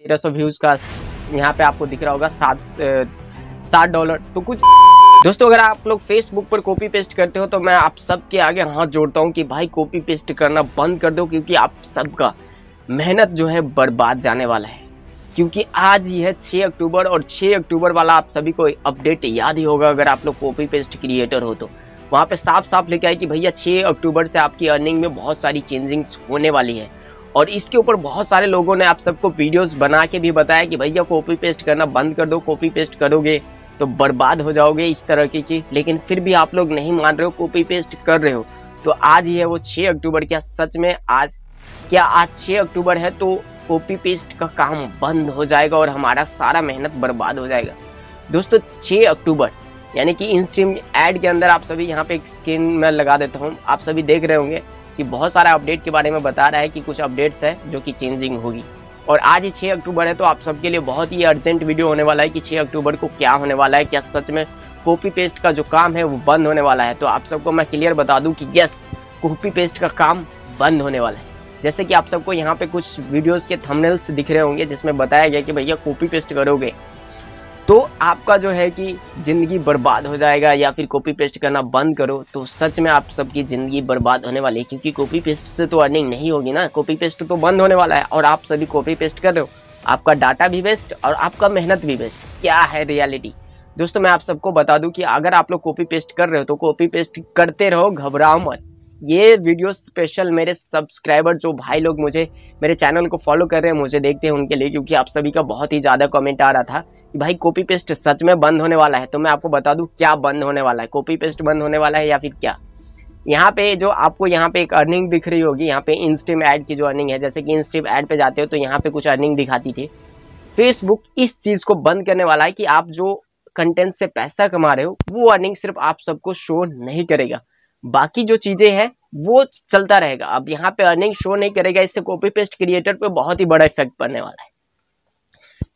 तेरह सौ व्यूज़ का यहाँ पे आपको दिख रहा होगा, सात सात डॉलर तो कुछ दोस्तों, अगर आप लोग फेसबुक पर कॉपी पेस्ट करते हो तो मैं आप सबके आगे हाथ जोड़ता हूँ कि भाई कॉपी पेस्ट करना बंद कर दो, क्योंकि आप सबका मेहनत जो है बर्बाद जाने वाला है। क्योंकि आज ही है 6 अक्टूबर, और 6 अक्टूबर वाला आप सभी को अपडेट याद ही होगा अगर आप लोग कॉपी पेस्ट क्रिएटर हो तो। वहाँ पे साफ़ साफ़ लिखा है कि भैया 6 अक्टूबर से आपकी अर्निंग में बहुत सारी चेंजिंग्स होने वाली है। और इसके ऊपर बहुत सारे लोगों ने आप सबको वीडियोस बना के भी बताया कि भैया कॉपी पेस्ट करना बंद कर दो कॉपी पेस्ट करोगे तो बर्बाद हो जाओगे इस तरह की। लेकिन फिर भी आप लोग नहीं मान रहे हो कॉपी पेस्ट कर रहे हो। तो आज ही है वो 6 अक्टूबर, क्या सच में आज, क्या आज 6 अक्टूबर है तो कॉपी पेस्ट का काम बंद हो जाएगा और हमारा सारा मेहनत बर्बाद हो जाएगा। दोस्तों 6 अक्टूबर, यानी कि इन स्ट्रीम के अंदर आप सभी यहाँ पे स्क्रीन में लगा देता हूँ। आप सभी देख रहे होंगे कि बहुत सारा अपडेट के बारे में बता रहा है कि कुछ अपडेट्स है जो कि चेंजिंग होगी। और आज ही 6 अक्टूबर है तो आप सबके लिए बहुत ही अर्जेंट वीडियो होने वाला है कि 6 अक्टूबर को क्या होने वाला है, क्या सच में कॉपी पेस्ट का जो काम है वो बंद होने वाला है। तो आप सबको मैं क्लियर बता दूँ कि यस कॉपी पेस्ट का काम बंद होने वाला है। जैसे कि आप सबको यहाँ पे कुछ वीडियोस के थंबनेल्स दिख रहे होंगे जिसमें बताया गया कि भैया कॉपी पेस्ट करोगे तो आपका जो है कि ज़िंदगी बर्बाद हो जाएगा या फिर कॉपी पेस्ट करना बंद करो तो सच में आप सबकी ज़िंदगी बर्बाद होने वाली है, क्योंकि कॉपी पेस्ट से तो अर्निंग नहीं होगी ना। कॉपी पेस्ट तो बंद होने वाला है और आप सभी कॉपी पेस्ट कर रहे हो। आपका डाटा भी वेस्ट और आपका मेहनत भी वेस्ट क्या है रियलिटी दोस्तों, मैं आप सबको बता दूँ कि अगर आप लोग कॉपी पेस्ट कर रहे हो तो कॉपी पेस्ट करते रहो, घबराओ मत। ये वीडियो स्पेशल मेरे सब्सक्राइबर जो भाई लोग मुझे, मेरे चैनल को फॉलो कर रहे हैं, मुझे देखते हैं उनके लिए, क्योंकि आप सभी का बहुत ही ज़्यादा कमेंट आ रहा था। कि भाई कॉपी पेस्ट सच में बंद होने वाला है तो मैं आपको बता दूँ क्या बंद होने वाला है। कॉपी पेस्ट बंद होने वाला है या फिर क्या? यहाँ पे जो आपको यहाँ पे एक अर्निंग दिख रही होगी, यहाँ पे इंस्ट्रीम ऐड की जो अर्निंग है, जैसे कि इंस्ट्रीम ऐड पे जाते हो तो यहाँ पे कुछ अर्निंग दिखाती थी। फेसबुक इस चीज़ को बंद करने वाला है कि आप जो कंटेंट से पैसा कमा रहे हो, वो अर्निंग सिर्फ़ आप सबको शो नहीं करेगा। बाकी जो चीज़ें हैं, वो चलता रहेगा। अब यहाँ पे अर्निंग शो नहीं करेगा, इससे कॉपी पेस्ट क्रिएटर पे बहुत ही बड़ा इफ़ेक्ट पड़ने वाला है।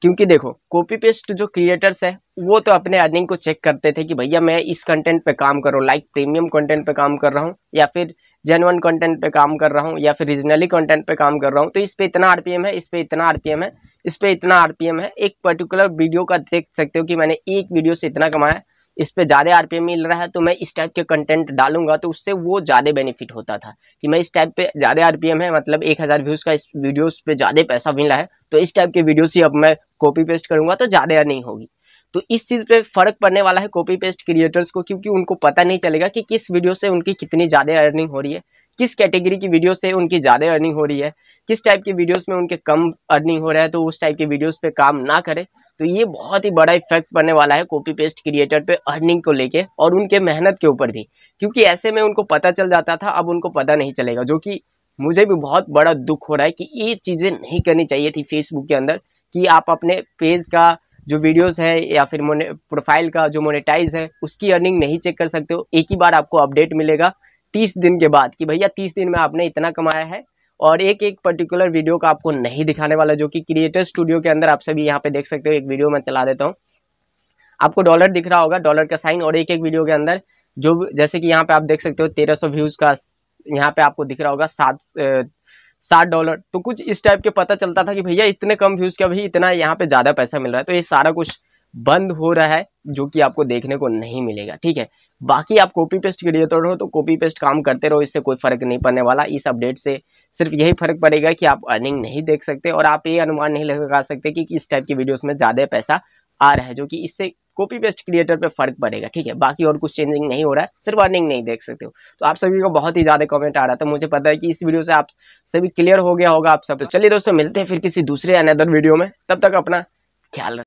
क्योंकि देखो कॉपी पेस्ट जो क्रिएटर्स है, वो तो अपने अर्निंग को चेक करते थे कि भैया मैं इस कंटेंट पे काम करूँ लाइक प्रीमियम कंटेंट पे काम कर रहा हूँ, या फिर जेनवन कंटेंट पे काम कर रहा हूँ, या फिर रीजनली कंटेंट पे काम कर रहा हूँ। तो इस पर इतना आरपीएम है, इस पर इतना आरपीएम है, इस पर इतना आरपीएम है। एक पर्टिकुलर वीडियो का देख सकते हो कि मैंने एक वीडियो से इतना कमाया इस पर ज़्यादा आरपीएम मिल रहा है तो मैं इस टाइप के कंटेंट डालूँगा तो उससे वो ज़्यादा बेनिफिट होता था। कि मैं इस टाइप पे ज़्यादा आरपीएम है मतलब एक हज़ार व्यूज़ का इस वीडियोस पे ज़्यादा पैसा मिल रहा है तो इस टाइप के वीडियोस ही अब मैं कॉपी पेस्ट करूँगा तो ज़्यादा अर्निंग होगी। तो इस चीज़ पे फ़र्क पड़ने वाला है कॉपी पेस्ट क्रिएटर्स को, क्योंकि उनको पता नहीं चलेगा कि किस वीडियो से उनकी कितनी ज़्यादा अर्निंग हो रही है, किस कैटेगरी की वीडियो से उनकी ज़्यादा अर्निंग हो रही है, किस टाइप की वीडियोस में उनके कम अर्निंग हो रहा है तो उस टाइप की वीडियोस पे काम ना करें। तो ये बहुत ही बड़ा इफ़ेक्ट पड़ने वाला है कॉपी पेस्ट क्रिएटर पे अर्निंग को लेके और उनके मेहनत के ऊपर भी। क्योंकि ऐसे में उनको पता चल जाता था, अब उनको पता नहीं चलेगा, जो कि मुझे भी बहुत बड़ा दुख हो रहा है कि ये चीज़ें नहीं करनी चाहिए थी फेसबुक के अंदर, कि आप अपने पेज का जो वीडियोस है या फिर प्रोफ़ाइल का जो मोनेटाइज है, उसकी अर्निंग नहीं चेक कर सकते हो। एक ही बार आपको अपडेट मिलेगा तीस दिन के बाद कि भैया तीस दिन में आपने इतना कमाया है और एक एक पर्टिकुलर वीडियो का आपको नहीं दिखाने वाला, जो कि क्रिएटर स्टूडियो के अंदर आप सभी यहाँ पे देख सकते हो, एक वीडियो मैं चला देता हूँ। आपको डॉलर दिख रहा होगा डॉलर का साइन और एक एक वीडियो के अंदर, जो जैसे कि यहाँ पे आप देख सकते हो, तेरह सौ व्यूज़ का यहाँ पे आपको दिख रहा होगा, सात सात डॉलर तो कुछ इस टाइप के पता चलता था कि भैया इतने कम व्यूज़ का भी इतना यहाँ पे ज़्यादा पैसा मिल रहा है तो ये सारा कुछ बंद हो रहा है, जो कि आपको देखने को नहीं मिलेगा, ठीक है? बाकी आप कॉपी पेस्ट क्रिएटर हो तो कॉपी पेस्ट काम करते रहो, इससे कोई फ़र्क नहीं पड़ने वाला इस अपडेट से। सिर्फ़ यही फ़र्क पड़ेगा कि आप अर्निंग नहीं देख सकते और आप ये अनुमान नहीं लगा सकते कि किस टाइप की वीडियोस में ज़्यादा पैसा आ रहा है, जो कि इससे कॉपी पेस्ट क्रिएटर पे फ़र्क पड़ेगा, ठीक है? बाकी और कुछ चेंजिंग नहीं हो रहा है, सिर्फ़ अर्निंग नहीं देख सकते हो। तो आप सभी को बहुत ही ज़्यादा कमेंट आ रहा था, मुझे पता है कि इस वीडियो से आप सभी क्लियर हो गया होगा आप सब। तो चलिए दोस्तों, मिलते हैं फिर किसी दूसरे अनदर वीडियो में। तब तक अपना ख्याल